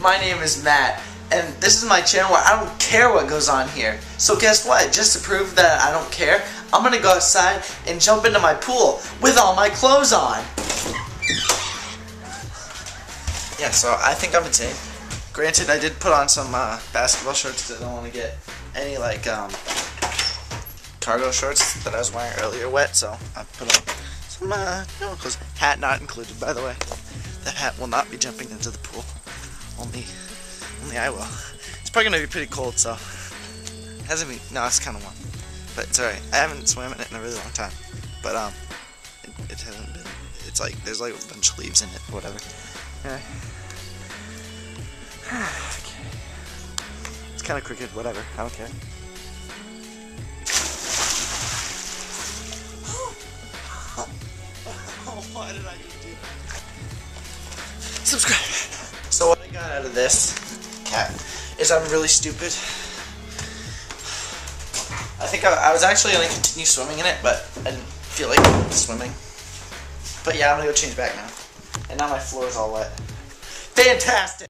My name is Matt, and this is my channel where I don't care what goes on here. So guess what? Just to prove that I don't care, I'm gonna go outside and jump into my pool with all my clothes on. Yeah, so I think I'm insane. Granted, I did put on some uh, basketball shorts because I don't want to get any like um, cargo shorts that I was wearing earlier wet, so I put on some uh, no clothes. Hat not included, by the way. That hat will not be jumping into the pool. Only, only I will. It's probably gonna be pretty cold, so hasn't been. No, it's kind of warm, but it's alright. I haven't swam in it in a really long time, but um, it, it hasn't been. It's like there's like a bunch of leaves in it, whatever. Yeah. okay. It's kind of crooked, whatever. I don't care. Why did I do that? Subscribe. So what I got out of this cat is I'm really stupid. I think I, I was actually going to continue swimming in it, but I didn't feel like swimming. But yeah, I'm going to go change back now. And now my floor is all wet. Fantastic!